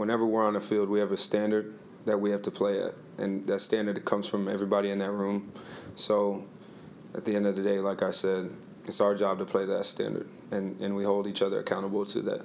whenever we're on the field, we have a standard that we have to play at, and that standard comes from everybody in that room. So, at the end of the day, like I said, it's our job to play that standard, and, and we hold each other accountable to that.